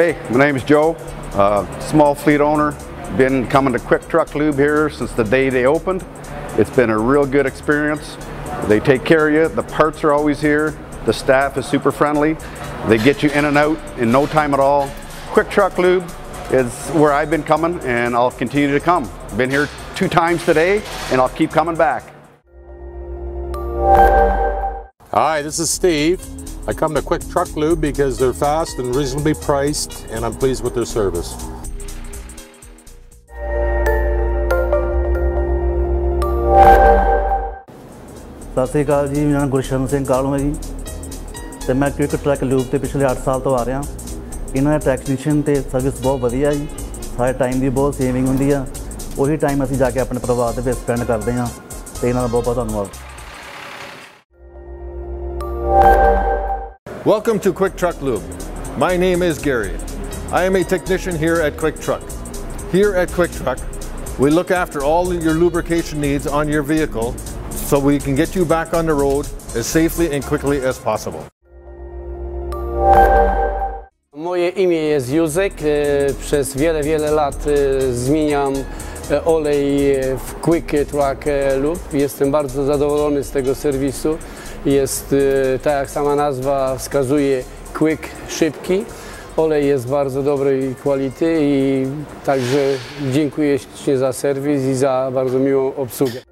Hey, my name is Joe, uh, small fleet owner. Been coming to Quick Truck Lube here since the day they opened. It's been a real good experience. They take care of you. The parts are always here. The staff is super friendly. They get you in and out in no time at all. Quick Truck Lube is where I've been coming and I'll continue to come. Been here two times today and I'll keep coming back. Hi, this is Steve. I come to Quick Truck Lube because they're fast and reasonably priced, and I'm pleased with their service. Sat Sri ਅਕਾਲ ਜੀ ਮੇਰਾ ਨਾਮ ਗੁਰਸ਼ਰਨ ਸਿੰਘ ਕਾਲੂ ਹੈ ਜੀ ਤੇ ਮੈਂ quick truck loop ਤੇ ਪਿਛਲੇ 8 ਸਾਲ ਤੋਂ ਆ ਰਿਹਾ ਇਹਨਾਂ ਦਾ ਟੈਕਨੀਸ਼ੀਅਨ ਤੇ ਸਰਵਿਸ ਬਹੁਤ ਵਧੀਆ ਜੀ ਸਾਰੇ ਟਾਈਮ ਦੀ ਬਹੁਤ ਸੇਵਿੰਗ ਹੁੰਦੀ ਆ ਉਹੀ ਟਾਈਮ ਅਸੀਂ ਜਾ ਕੇ ਆਪਣੇ ਪਰਿਵਾਰ ਦੇ ਵਿੱਚ ਸਪੈਂਡ ਕਰਦੇ ਹਾਂ ਤੇ ਇਹਨਾਂ ਦਾ ਬਹੁਤ ਬਹੁਤ ਧੰਨਵਾਦ Welcome to Quick Truck Lube. My name is Gary. I am a technician here at Quick Truck. Here at Quick Truck, we look after all your lubrication needs on your vehicle so we can get you back on the road as safely and quickly as possible. Moje imię jest Józek. Przez wiele, wiele lat zmieniam olej e, w Quick Truck e, Lube. Jestem bardzo zadowolony z tego serwisu. Jest, e, tak jak sama nazwa wskazuje, quick, szybki. Olej jest bardzo dobrej quality i także dziękuję ślicznie za serwis i za bardzo miłą obsługę.